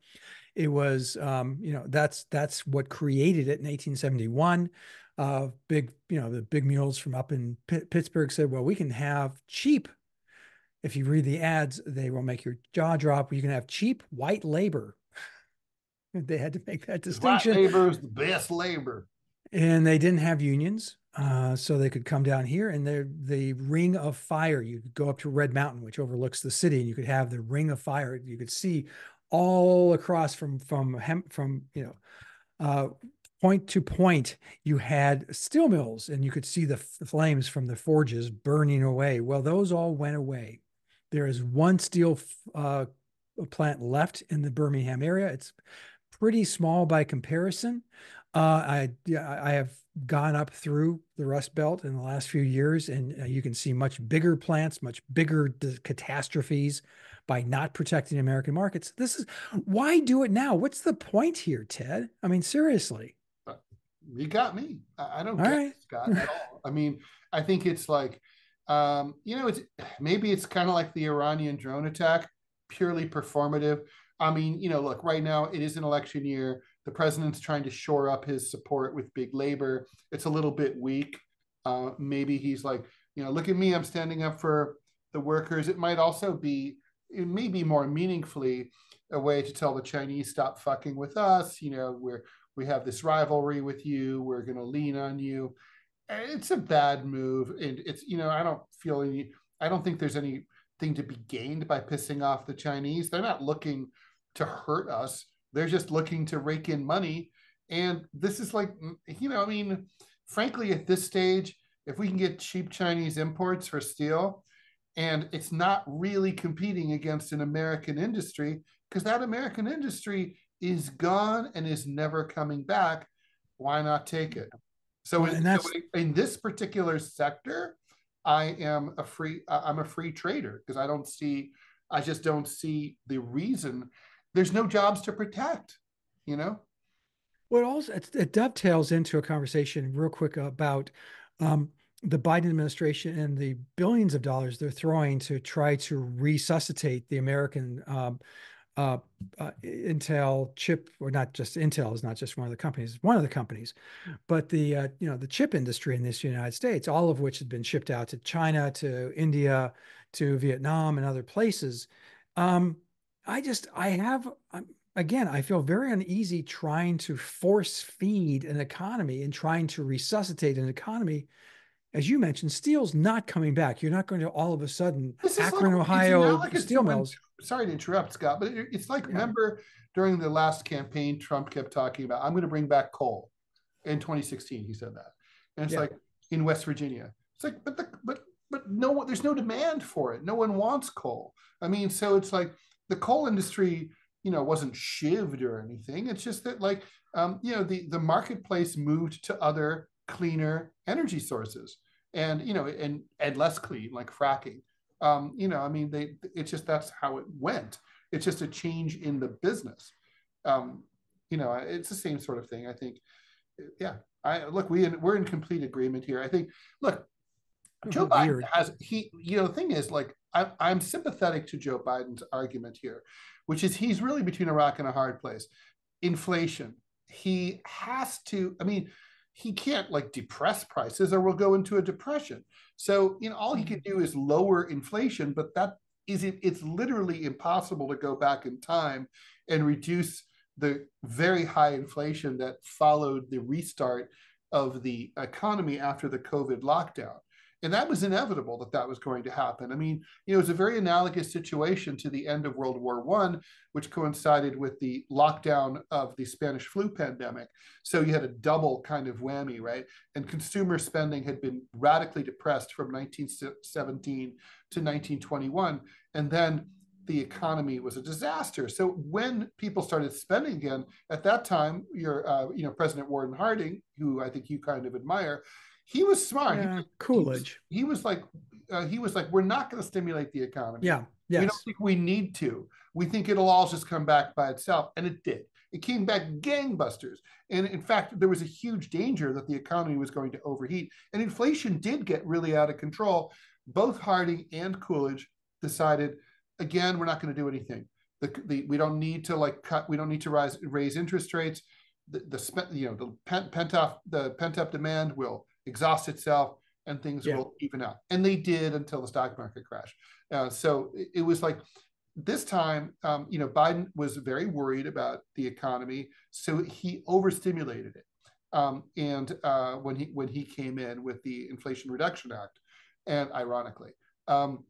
It was, um, you know, that's that's what created it in 1871 uh, big, you know, the big mules from up in P- Pittsburgh said, well, we can have cheap. If you read the ads, they will make your jaw drop. You can have cheap white labor. they had to make that distinction. White labor is the best labor. And they didn't have unions. Uh, so they could come down here and the the ring of fire. You could go up to Red Mountain, which overlooks the city, and you could have the ring of fire. You could see all across from from from you know uh, point to point, you had steel mills and you could see the flames from the forges burning away. Well, those all went away. There is one steel uh, plant left in the Birmingham area. It's pretty small by comparison. Uh, I I have gone up through the Rust Belt in the last few years, and uh, you can see much bigger plants, much bigger catastrophes by not protecting American markets. This is why do it now? What's the point here, Ted? I mean, seriously you got me. I, I don't all get right. Scott at all. I mean, I think it's like, um, you know, it's maybe it's kind of like the Iranian drone attack, purely performative. I mean, you know, look, right now it is an election year. The president's trying to shore up his support with big labor. It's a little bit weak. Uh, maybe he's like, you know, look at me, I'm standing up for the workers. It might also be, it may be more meaningfully a way to tell the Chinese stop fucking with us. You know, we're we have this rivalry with you. We're going to lean on you. It's a bad move. And it's, you know, I don't feel any, I don't think there's anything to be gained by pissing off the Chinese. They're not looking to hurt us. They're just looking to rake in money. And this is like, you know, I mean, frankly, at this stage, if we can get cheap Chinese imports for steel, and it's not really competing against an American industry, because that American industry is gone and is never coming back, why not take it? So, in, so in this particular sector, I am a free I'm a free trader because I don't see I just don't see the reason. There's no jobs to protect, you know. Well, it also it, it dovetails into a conversation real quick about um, the Biden administration and the billions of dollars they're throwing to try to resuscitate the American um, uh, uh, Intel chip, or not just Intel is not just one of the companies, it's one of the companies, but the uh, you know the chip industry in this United States, all of which has been shipped out to China, to India, to Vietnam, and other places. Um, I just I have again I feel very uneasy trying to force feed an economy and trying to resuscitate an economy as you mentioned, steel's not coming back. You're not going to all of a sudden Akron, like, Ohio like steel mills sorry to interrupt, Scott, but it's like yeah. remember during the last campaign, Trump kept talking about I'm going to bring back coal. In 2016, he said that, and it's yeah. like in West Virginia. It's like, but the but but no, there's no demand for it. No one wants coal. I mean, so it's like the coal industry, you know, wasn't shivved or anything. It's just that like, um, you know, the the marketplace moved to other cleaner energy sources, and you know, and and less clean like fracking. Um, you know, I mean, they it's just that's how it went. It's just a change in the business. Um, you know, it's the same sort of thing. I think. Yeah, I look. We we're in complete agreement here. I think. Look, Joe Biden has he. You know, the thing is, like, I, I'm sympathetic to Joe Biden's argument here, which is he's really between a rock and a hard place. Inflation. He has to. I mean, he can't like depress prices or we'll go into a depression. So, you know, all he can do is lower inflation, but that is it, it's literally impossible to go back in time and reduce the very high inflation that followed the restart of the economy after the COVID lockdown. And that was inevitable that that was going to happen. I mean, you know, it was a very analogous situation to the end of World War One, which coincided with the lockdown of the Spanish flu pandemic. So you had a double kind of whammy, right? And consumer spending had been radically depressed from 1917 to 1921. And then the economy was a disaster. So when people started spending again, at that time, your uh, you know President Warren Harding, who I think you kind of admire, he was smart. Yeah, Coolidge. He was, he was like uh, he was like, we're not going to stimulate the economy. Yeah. Yes. We don't think we need to. We think it'll all just come back by itself, and it did. It came back gangbusters. And in fact, there was a huge danger that the economy was going to overheat, and inflation did get really out of control. Both Harding and Coolidge decided again, we're not going to do anything. The, the, we don't need to like cut. We don't need to rise raise interest rates. The, the you know the pent, pent up the pent up demand will exhaust itself and things yeah. will even out. And they did until the stock market crashed. Uh, so it, it, was like this time, um, you know, Biden was very worried about the economy, so he overstimulated it. Um, and uh, when he when he came in with the Inflation Reduction Act, and ironically, um,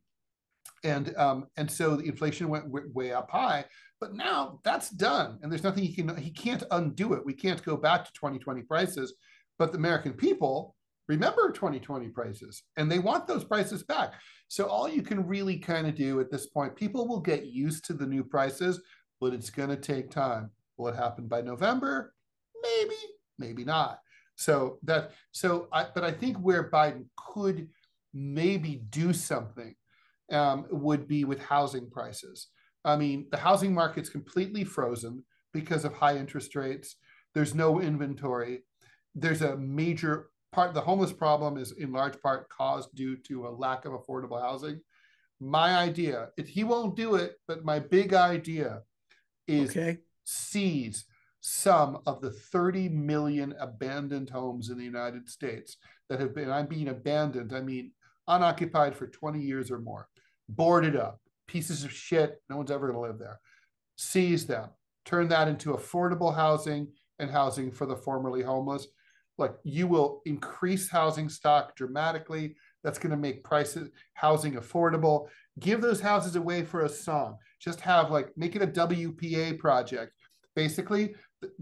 and um, and so the inflation went w- way up high. But now that's done, and there's nothing he can he can't undo it. We can't go back to 2020 prices, but the American people remember 2020 prices, and they want those prices back. So all you can really kind of do at this point, people will get used to the new prices, but it's going to take time. Will it happen by November? Maybe, maybe not. So that so I but I think where Biden could maybe do something um, would be with housing prices. I mean, the housing market's completely frozen because of high interest rates. There's no inventory. There's a major part, the homeless problem is in large part caused due to a lack of affordable housing. My idea, he won't do it, but my big idea is okay. seize some of the 30 million abandoned homes in the United States that have been, I'm being abandoned, I mean unoccupied for 20 years or more boarded up, pieces of shit. No one's ever going to live there. Seize them, turn that into affordable housing and housing for the formerly homeless. Like you will increase housing stock dramatically. That's going to make prices housing affordable. Give those houses away for a song. Just have like make it a WPA project. Basically,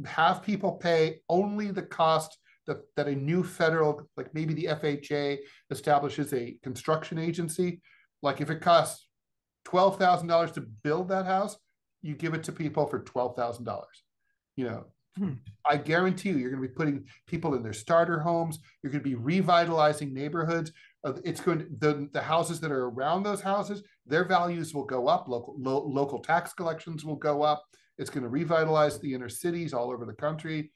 have people pay only the cost that, that a new federal, like maybe the FHA, establishes a construction agency like if it costs twelve thousand dollars to build that house, you give it to people for twelve thousand dollars. You know, hmm. I guarantee you, you're going to be putting people in their starter homes. You're going to be revitalizing neighborhoods. Uh, it's going to the, the houses that are around those houses, their values will go up. Local lo, local tax collections will go up. It's going to revitalize the inner cities all over the country.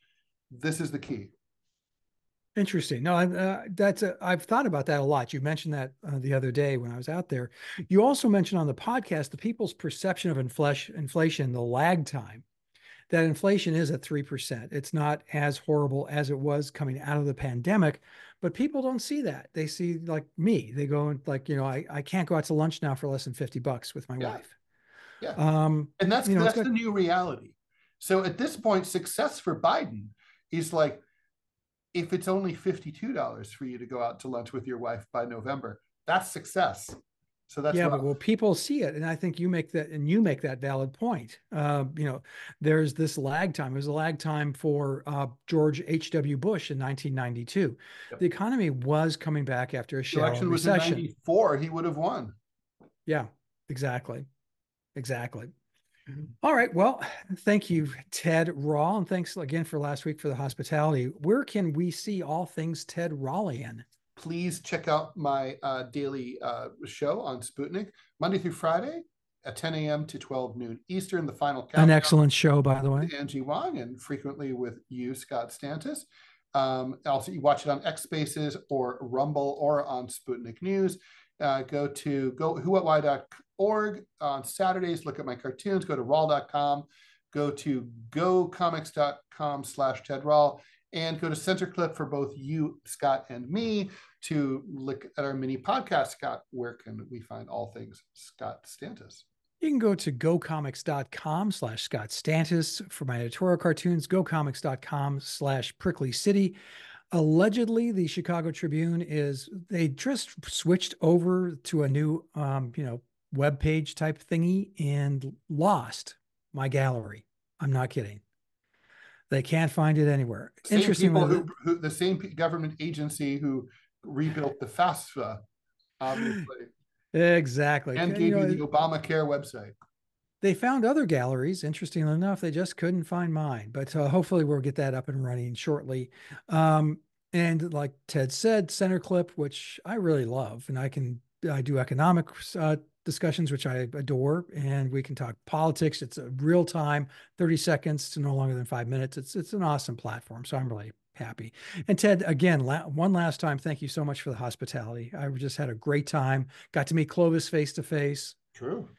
This is the key. Interesting. No, uh, that's a, I've thought about that a lot. You mentioned that uh, the other day when I was out there. You also mentioned on the podcast the people's perception of inflation, inflation, the lag time. That inflation is at three percent. It's not as horrible as it was coming out of the pandemic, but people don't see that. They see like me. They go and like, you know, I, I can't go out to lunch now for less than fifty bucks with my yeah. wife. Yeah. Um, and that's you know, that's the new reality. So at this point, success for Biden is like if it's only $52 for you to go out to lunch with your wife by November, that's success. So that's yeah, but well, people see it, and I think you make that, and you make that valid point. Uh, you know, there's this lag time. It was a lag time for uh, George H. W. Bush in 1992. Yep. The economy was coming back after a shallow election was recession. in '94. He would have won. Yeah, exactly, exactly. All right. Well, thank you, Ted Rall. And thanks again for last week for the hospitality. Where can we see all things Ted Rallian? Please check out my uh, daily uh, show on Sputnik, Monday through Friday at 10 a.m. to 12 noon Eastern. The final An excellent show, by the way. Angie Wong and frequently with you, Scott Stantis. Um, also, you watch it on X Spaces or Rumble or on Sputnik News. Uh, go to go whowhatwhy.org on Saturdays. Look at my cartoons. Go to rall.com. Go to gocomics.com slash Ted Rall and go to CenterClip for both you, Scott, and me to look at our mini podcast. Scott, where can we find all things Scott Stantis? You can go to gocomics.com slash Scott Stantis for my editorial cartoons, gocomics.com slash Prickly City. allegedly the chicago tribune is they just switched over to a new um, you know web page type thingy and lost my gallery i'm not kidding they can't find it anywhere same Interesting. People who, who, the same government agency who rebuilt the FAFSA, obviously. Exactly. And gave you, know, you the Obamacare website. They found other galleries. Interestingly enough, they just couldn't find mine. But uh, hopefully, we'll get that up and running shortly. Um, and like Ted said, Centerclip, which I really love, and I can I do economics uh, discussions, which I adore, and we can talk politics. It's a real time, 30 seconds to no longer than five minutes. It's it's an awesome platform. So I'm really happy. And Ted, again, la- one last time, thank you so much for the hospitality. I just had a great time. Got to meet Clovis face to face. True.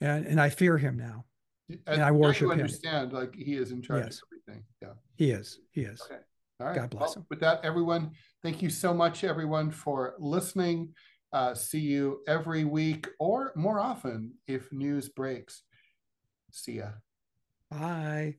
And and I fear him now. And, and I worship you understand, him. like he is in charge yes. of everything. Yeah. He is. He is. Okay. All right. God bless well, him. With that, everyone, thank you so much, everyone, for listening. Uh, see you every week or more often if news breaks. See ya. Bye.